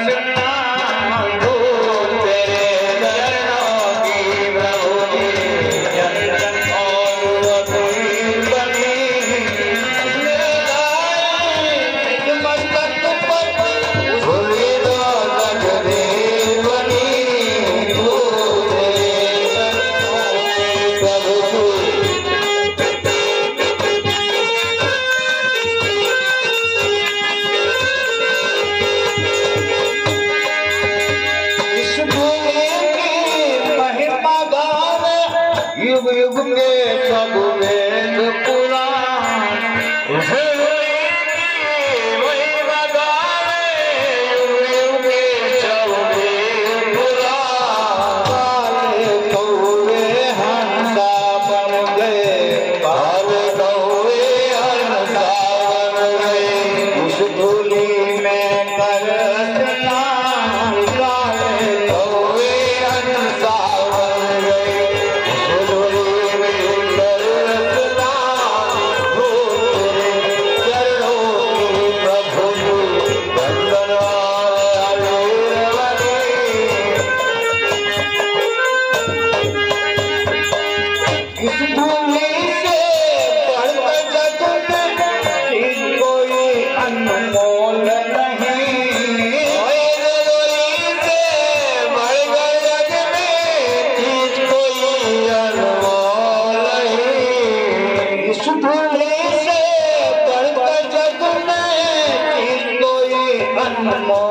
Amen. ডুব ডুব নে সব নে इस भूमि